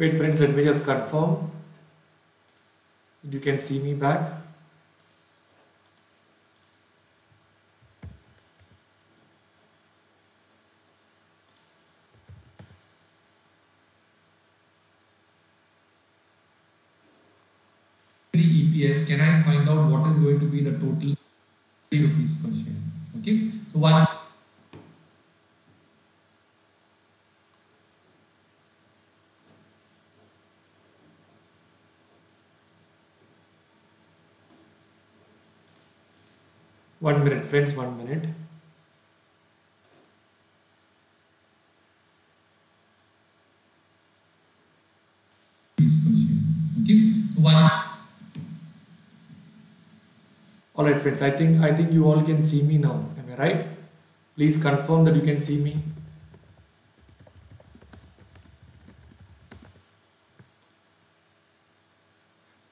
Wait friends, let me just confirm. You can see me back. EPS, can I find out what is going to be the total rupees per share? Okay, so once One minute, friends, one minute. Okay, so once all right friends i think i think you all can see me now am i right? Please confirm that you can see me.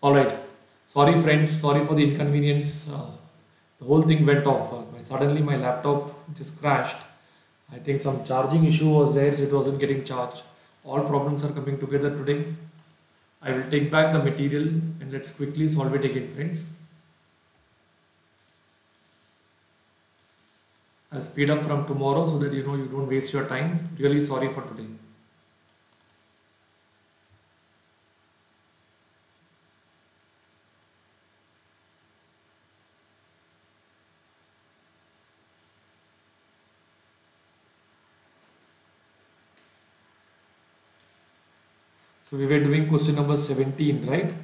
All right. Sorry friends sorry for the inconvenience uh, the whole thing went off. Uh, suddenly my laptop just crashed. I think some charging issue was there so it wasn't getting charged. All problems are coming together today. I will take back the material and let's quickly solve it again friends. I'll speed up from tomorrow so that you know you don't waste your time. Really sorry for today. So we were doing question number 17, right?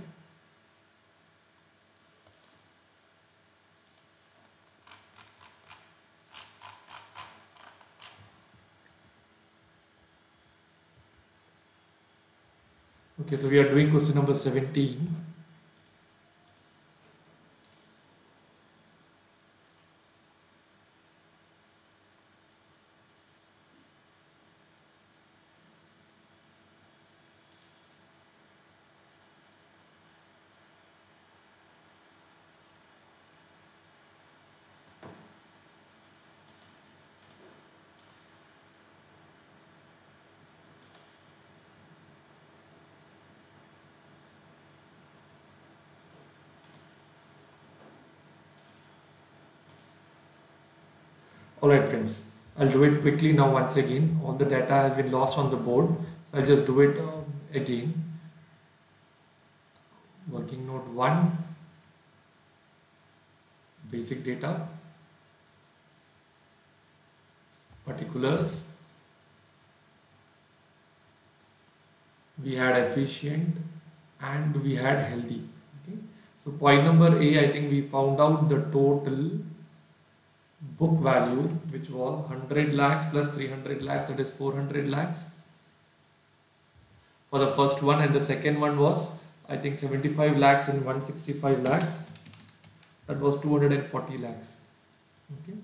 Okay, so we are doing question number 17. Alright friends, I'll do it quickly now once again. All the data has been lost on the board. So I'll just do it uh, again. Working note 1, basic data, particulars, we had efficient and we had healthy. Okay. So point number A, I think we found out the total book value which was 100 lakhs plus 300 lakhs that is 400 lakhs. For the first one and the second one was I think 75 lakhs and 165 lakhs. That was 240 lakhs. Okay.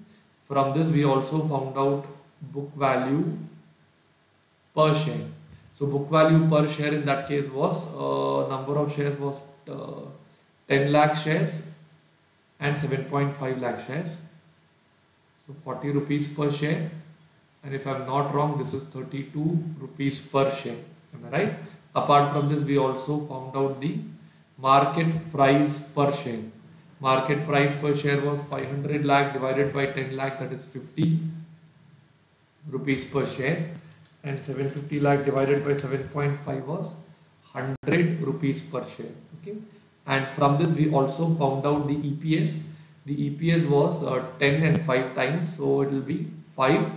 From this we also found out book value per share. So book value per share in that case was uh, number of shares was uh, 10 lakh shares and 7.5 lakh shares so 40 rupees per share and if I'm not wrong this is 32 rupees per share. Am I right? Apart from this we also found out the market price per share. Market price per share was 500 lakh divided by 10 lakh that is 50 rupees per share and 750 lakh divided by 7.5 was 100 rupees per share okay and from this we also found out the EPS the EPS was uh, 10 and 5 times so it will be 5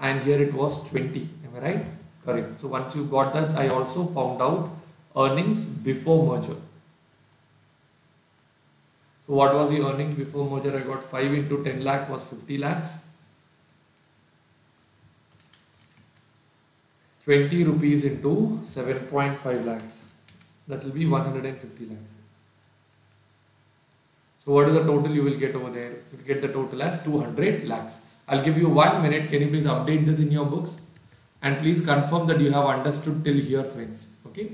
and here it was 20 am I right? Correct. So once you got that I also found out earnings before merger. So what was the earnings before merger? I got 5 into 10 lakh was 50 lakhs. 20 rupees into 7.5 lakhs. That will be 150 lakhs so what is the total you will get over there? You will get the total as 200 lakhs. I'll give you one minute. Can you please update this in your books? And please confirm that you have understood till here friends. Okay.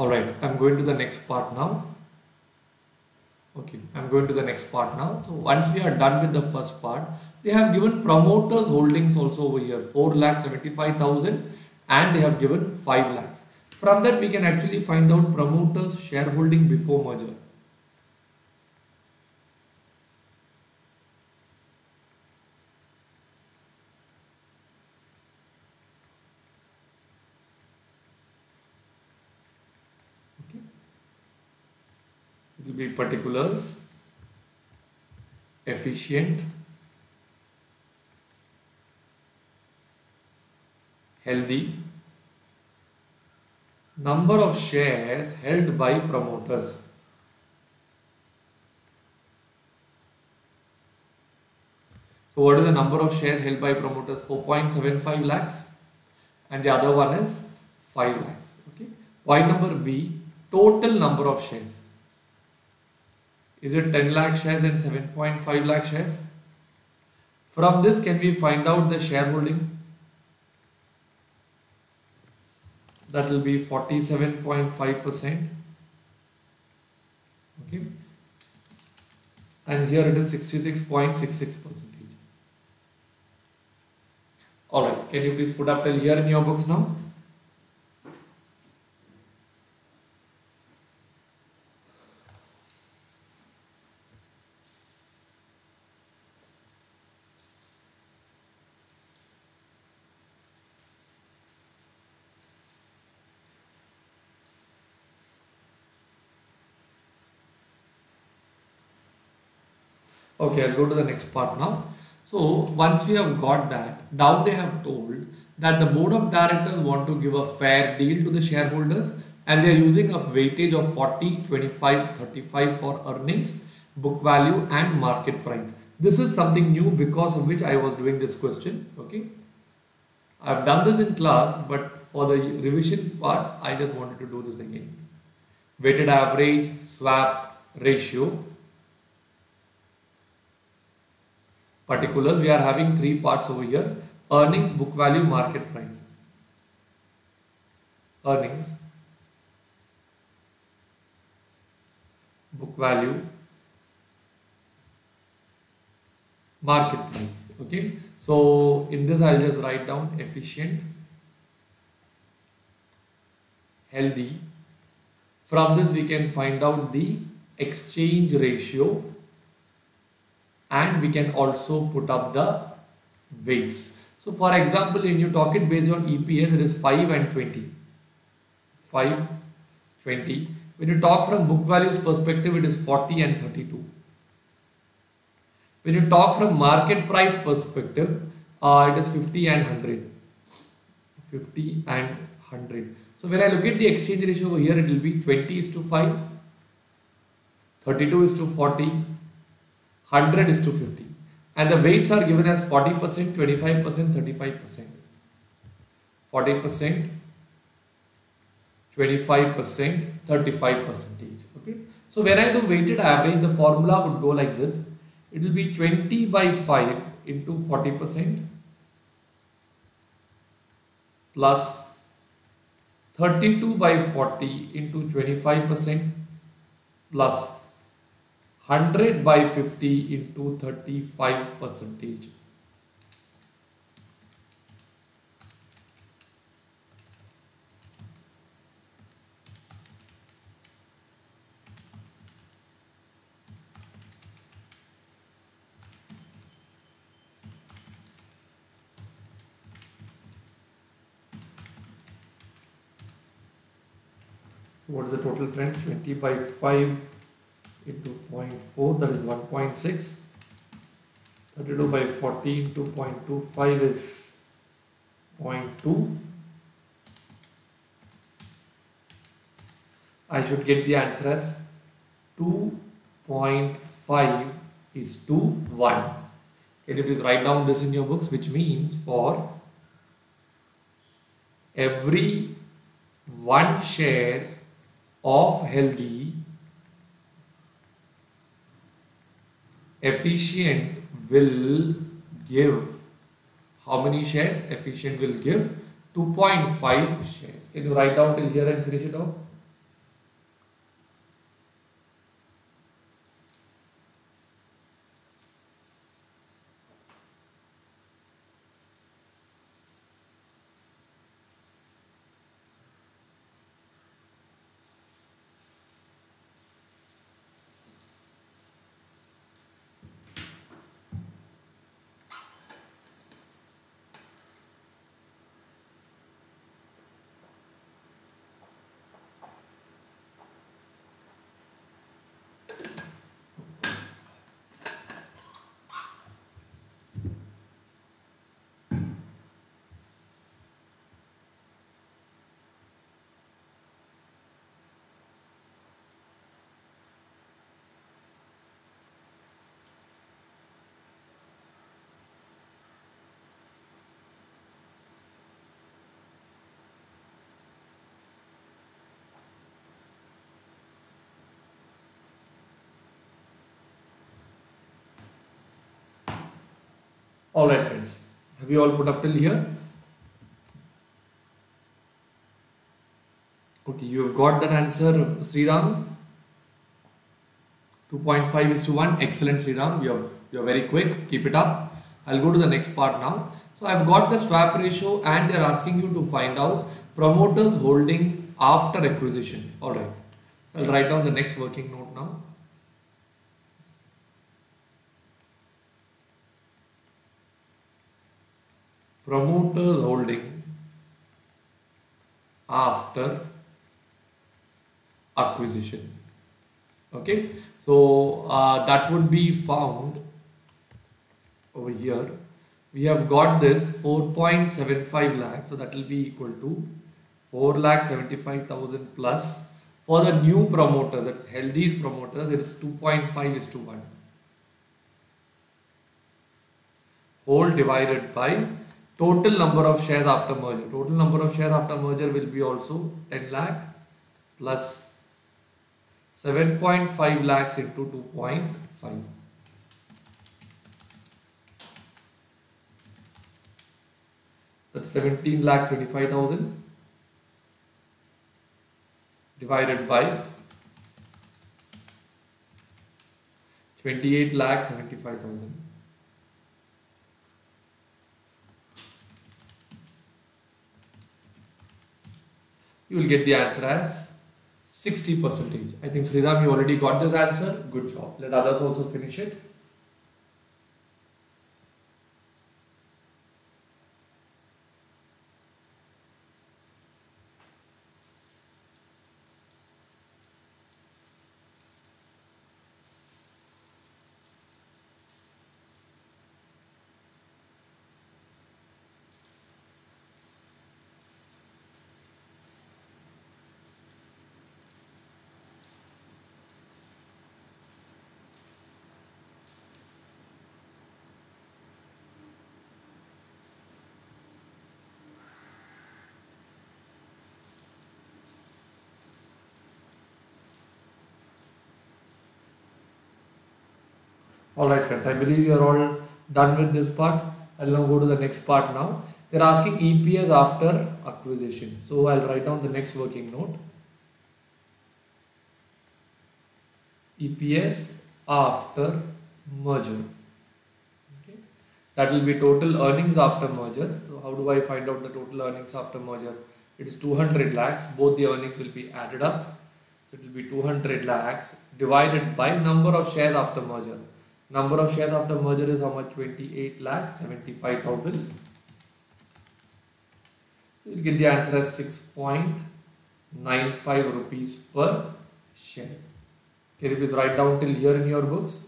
Alright, I'm going to the next part now. Okay, I'm going to the next part now. So once we are done with the first part, they have given promoters holdings also over here 4 lakh 75,000 and they have given 5 lakhs. From that we can actually find out promoters shareholding before merger. Okay. It will be particulars, efficient, healthy, number of shares held by promoters. So what is the number of shares held by promoters? 4.75 lakhs and the other one is 5 lakhs. Okay. Point number B, total number of shares. Is it 10 lakh shares and 7.5 lakh shares? From this can we find out the shareholding? that will be 47.5% okay. And here it is 66.66 percentage. All right. Can you please put up till here in your books now Okay, I'll go to the next part now. So once we have got that, now they have told that the board of directors want to give a fair deal to the shareholders and they are using a weightage of 40, 25, 35 for earnings, book value and market price. This is something new because of which I was doing this question. Okay. I've done this in class, but for the revision part, I just wanted to do this again. Weighted average, swap, ratio, particulars, we are having three parts over here. Earnings, book value, market price. Earnings, book value, market price. Okay. So in this I'll just write down efficient, healthy. From this we can find out the exchange ratio and we can also put up the weights. So for example, when you talk it based on EPS, it is 5 and 20. 5, 20. When you talk from book values perspective, it is 40 and 32. When you talk from market price perspective, uh, it is 50 and 100. 50 and 100. So when I look at the exchange ratio over here, it will be 20 is to 5, 32 is to 40, 100 is to 50 and the weights are given as 40%, 25%, 35%. 40%, 25%, 35 percentage. Okay. So when I do weighted average, the formula would go like this. It will be 20 by 5 into 40% plus 32 by 40 into 25% plus 100 by 50 into 35 percentage. What is the total friends? 20 by 5 into 0.4 that is 1.6 32 by 40 into 0.25 is 0.2 I should get the answer as 2.5 is to 1 can you please write down this in your books which means for every one share of healthy efficient will give. How many shares efficient will give? 2.5 shares. Can you write down till here and finish it off Alright friends, have you all put up till here? Okay, you have got that answer, Sriram. 2.5 is to 1. Excellent, Sriram. You're, you're very quick. Keep it up. I'll go to the next part now. So I've got the swap ratio and they're asking you to find out promoters holding after acquisition. Alright. So I'll write down the next working note now. Promoters holding after acquisition. Okay? So uh, that would be found over here. We have got this 4.75 lakh. So that will be equal to 4 lakh 75,000 plus for the new promoters. That's healthy's promoters. It's 2.5 is to 1 whole divided by total number of shares after merger. Total number of shares after merger will be also 10 lakh plus 7.5 lakhs into 2.5 that's 17 lakh 25,000 divided by 28 lakh 75,000 you will get the answer as 60 percentage. I think Sriram, you already got this answer. Good job. Let others also finish it. Alright friends, I believe you are all done with this part. I'll now go to the next part now. They're asking EPS after acquisition. So I'll write down the next working note. EPS after merger. Okay. That will be total earnings after merger. So how do I find out the total earnings after merger? It is 200 lakhs. Both the earnings will be added up. So it will be 200 lakhs divided by number of shares after merger. Number of shares after merger is how much? 28 lakh 75,000. So you will get the answer as 6.95 rupees per share. Can you please write down till here in your books?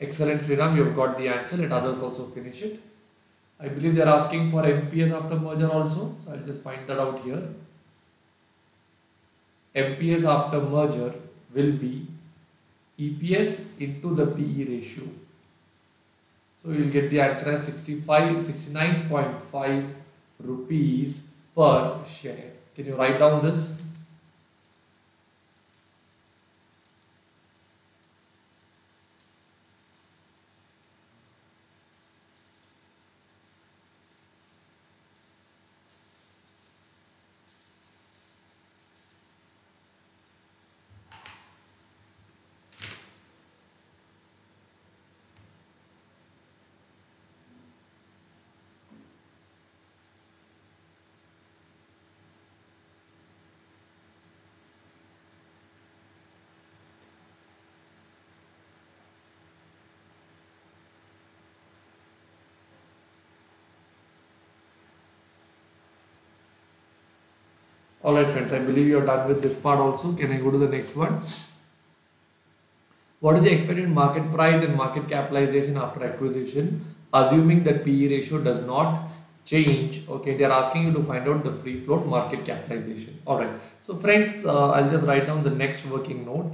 Excellent Sriram, you have got the answer. Let others also finish it. I believe they are asking for MPS after merger also. So I'll just find that out here. MPS after merger will be EPS into the PE ratio. So you will get the answer as 65, 69.5 rupees per share. Can you write down this? Alright friends, I believe you are done with this part also. Can I go to the next one? What is the expected market price and market capitalization after acquisition, assuming that PE ratio does not change? Okay, they are asking you to find out the free float market capitalization. Alright, so friends, uh, I'll just write down the next working note.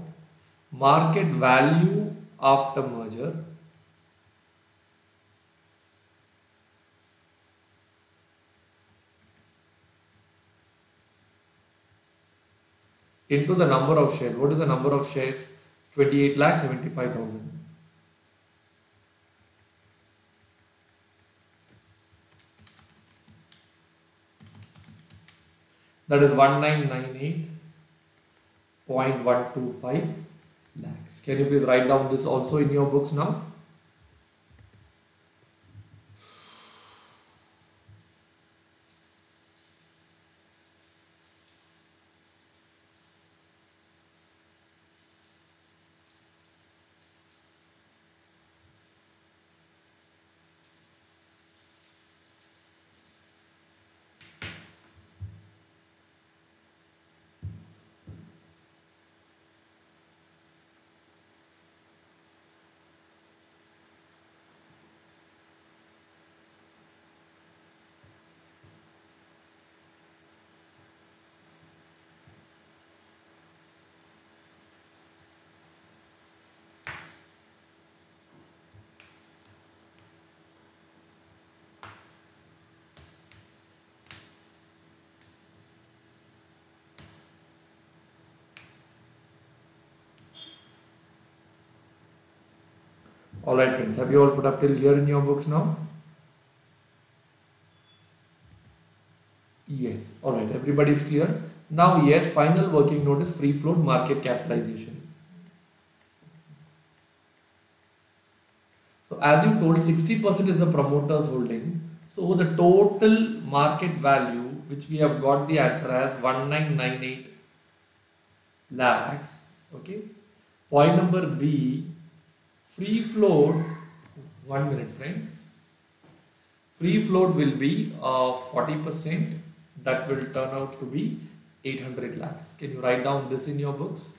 Market value after merger into the number of shares. What is the number of shares? 28 lakh 75,000. That is 1998.125 lakhs. Can you please write down this also in your books now? Alright friends, have you all put up till here in your books now? Yes, alright, everybody is clear. Now yes, final working note is free float market capitalization. So as you told 60% is the promoter's holding. So the total market value which we have got the answer as 1998 lakhs. Okay. Point number B free float one minute friends. Free float will be uh, 40% that will turn out to be 800 lakhs. Can you write down this in your books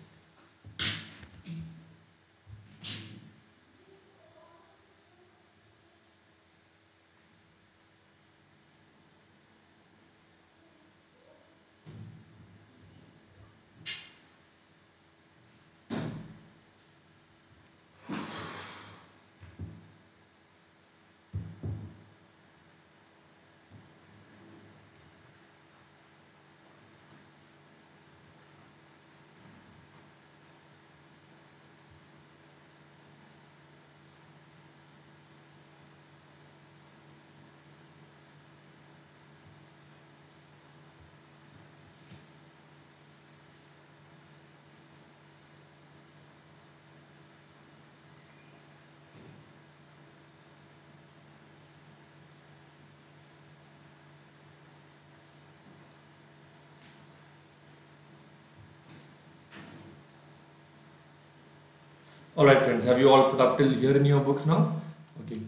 Alright friends, have you all put up till here in your books now? Okay.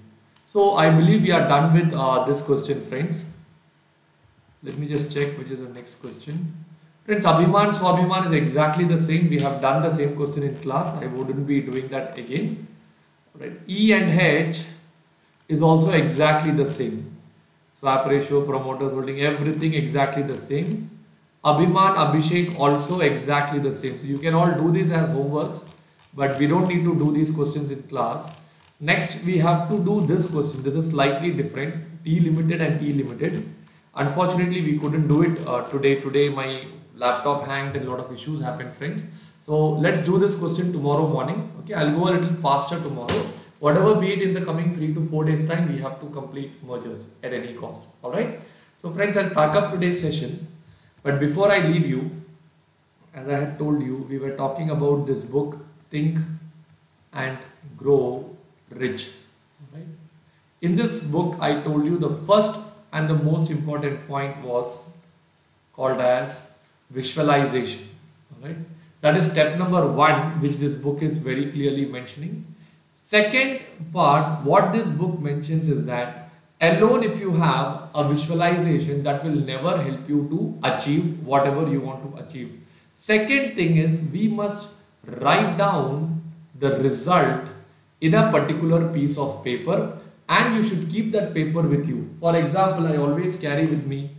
So I believe we are done with uh, this question friends. Let me just check which is the next question. Friends, Abhiman Swabhiman is exactly the same. We have done the same question in class. I wouldn't be doing that again. Right. E and H is also exactly the same. Swap ratio, promoters holding, everything exactly the same. Abhiman, Abhishek also exactly the same. So you can all do this as homeworks but we don't need to do these questions in class. Next, we have to do this question. This is slightly different, T limited and E limited. Unfortunately, we couldn't do it uh, today. Today, my laptop hanged and a lot of issues happened, friends. So let's do this question tomorrow morning. Okay, I'll go a little faster tomorrow. Whatever be it in the coming three to four days time, we have to complete mergers at any cost. All right. So friends, I'll pack up today's session. But before I leave you, as I had told you, we were talking about this book think and grow rich. Right? In this book i told you the first and the most important point was called as visualization. Right? That is step number 1 which this book is very clearly mentioning. Second part what this book mentions is that alone if you have a visualization that will never help you to achieve whatever you want to achieve. Second thing is we must write down the result in a particular piece of paper and you should keep that paper with you. For example, I always carry with me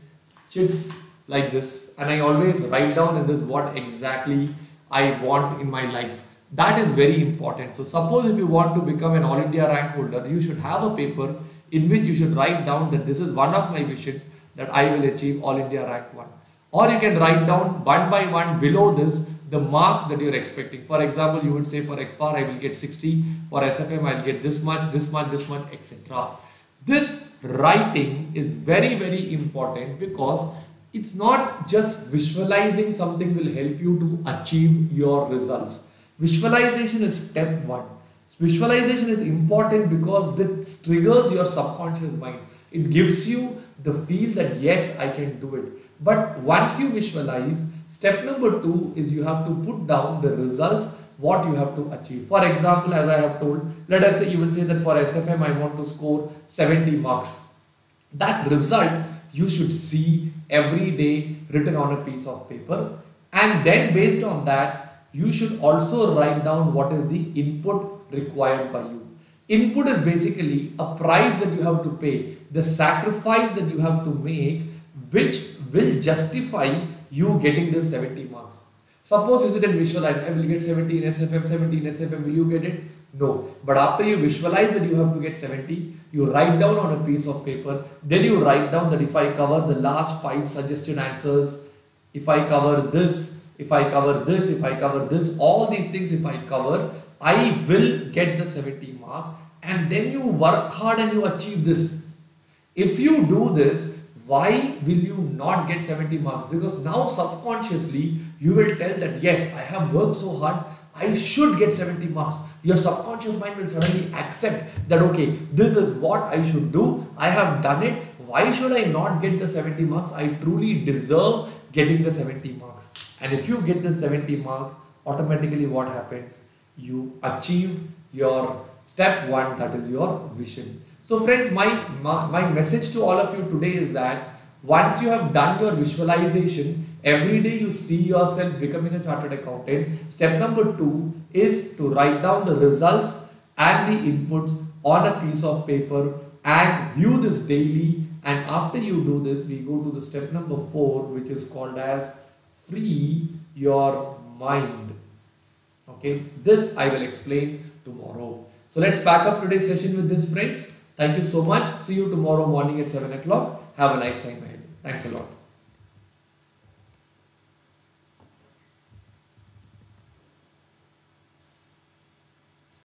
chits like this and I always write down in this what exactly I want in my life. That is very important. So suppose if you want to become an All India rank holder, you should have a paper in which you should write down that this is one of my wishes that I will achieve All India rank 1. Or you can write down one by one below this the marks that you're expecting. For example, you would say for XFAR I will get 60, for SFM I'll get this much, this much, this much, etc. This writing is very, very important because it's not just visualizing something will help you to achieve your results. Visualization is step one. Visualization is important because this triggers your subconscious mind. It gives you the feel that yes, I can do it. But once you visualize, step number two is you have to put down the results what you have to achieve. For example, as I have told, let us say you will say that for SFM I want to score 70 marks. That result you should see every day written on a piece of paper and then based on that you should also write down what is the input required by you. Input is basically a price that you have to pay, the sacrifice that you have to make which will justify you getting this 70 marks. Suppose you sit and visualize, I will get 70 in SFM, 70 in SFM, will you get it? No. But after you visualize that you have to get 70, you write down on a piece of paper, then you write down that if I cover the last five suggested answers, if I cover this, if I cover this, if I cover this, all these things if I cover, I will get the 70 marks and then you work hard and you achieve this. If you do this, why will you not get 70 marks? Because now subconsciously you will tell that yes, I have worked so hard, I should get 70 marks. Your subconscious mind will suddenly accept that okay, this is what I should do. I have done it. Why should I not get the 70 marks? I truly deserve getting the 70 marks. And if you get the 70 marks, automatically what happens? You achieve your step one, that is your vision. So friends, my, my, my message to all of you today is that once you have done your visualization, every day you see yourself becoming a chartered accountant. Step number two is to write down the results and the inputs on a piece of paper and view this daily. And after you do this, we go to the step number four, which is called as free your mind. Okay, this I will explain tomorrow. So let's pack up today's session with this, friends. Thank you so much. See you tomorrow morning at 7 o'clock. Have a nice time ahead. Thanks a lot.